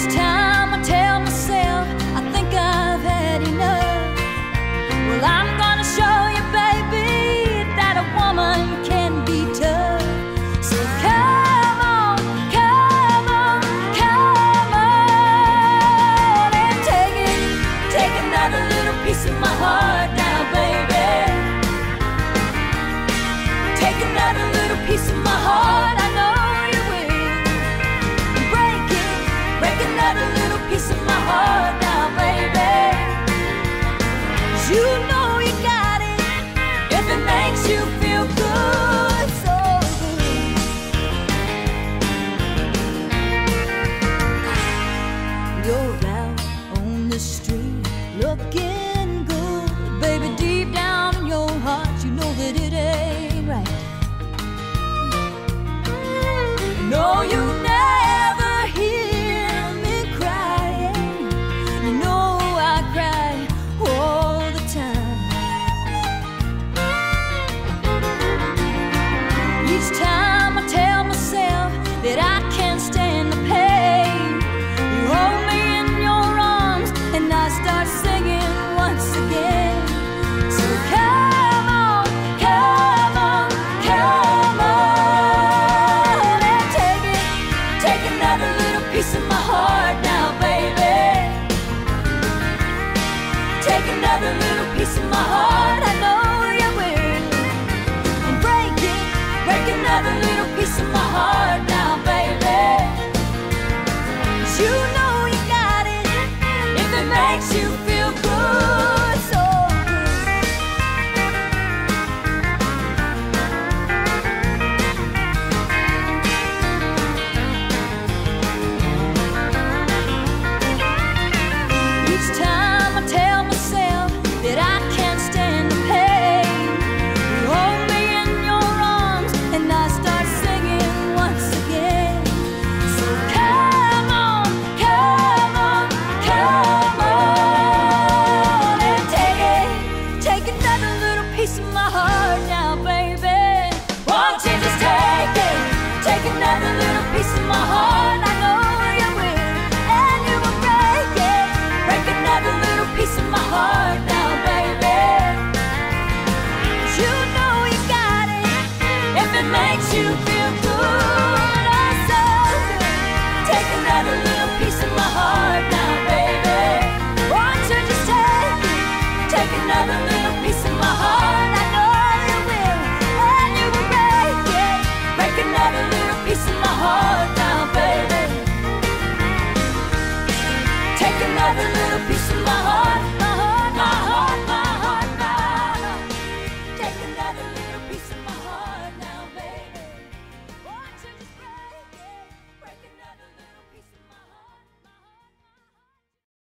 It's time. Piece of my heart, my